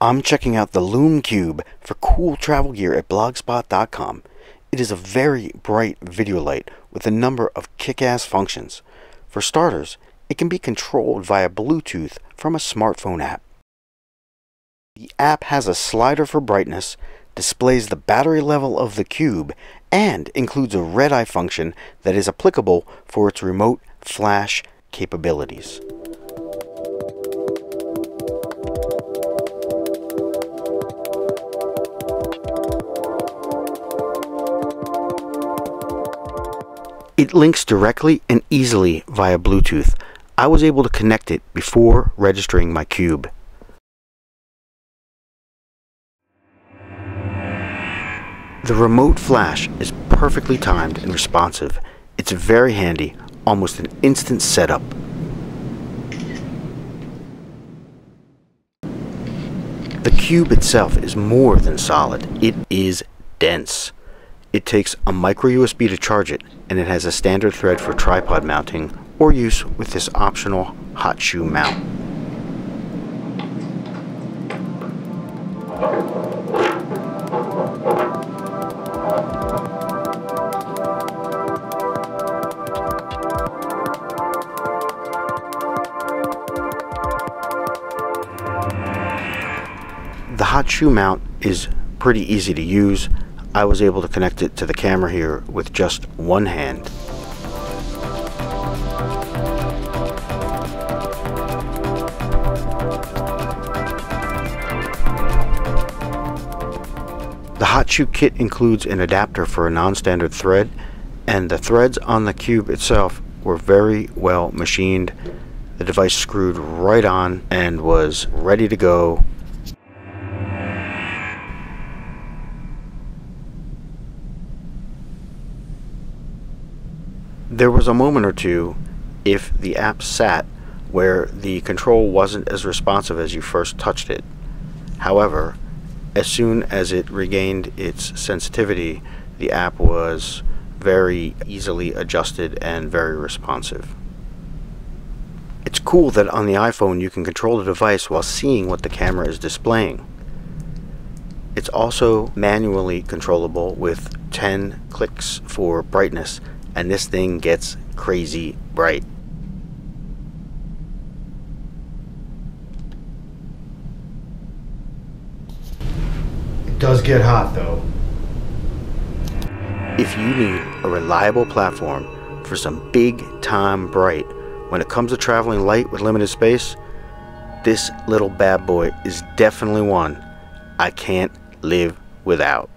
I'm checking out the Lume Cube for cool travel gear at blogspot.com. It is a very bright video light with a number of kick-ass functions. For starters, it can be controlled via Bluetooth from a smartphone app. The app has a slider for brightness, displays the battery level of the cube, and includes a red eye function that is applicable for its remote flash capabilities. It links directly and easily via Bluetooth. I was able to connect it before registering my cube. The remote flash is perfectly timed and responsive. It's very handy, almost an instant setup. The cube itself is more than solid, it is dense. It takes a micro USB to charge it, and it has a standard thread for tripod mounting or use with this optional hot shoe mount. The hot shoe mount is pretty easy to use. I was able to connect it to the camera here with just one hand. The hot shoe kit includes an adapter for a non-standard thread and the threads on the cube itself were very well machined. The device screwed right on and was ready to go There was a moment or two, if the app sat, where the control wasn't as responsive as you first touched it. However, as soon as it regained its sensitivity, the app was very easily adjusted and very responsive. It's cool that on the iPhone you can control the device while seeing what the camera is displaying. It's also manually controllable with 10 clicks for brightness and this thing gets crazy bright. It does get hot though. If you need a reliable platform for some big time bright when it comes to traveling light with limited space, this little bad boy is definitely one I can't live without.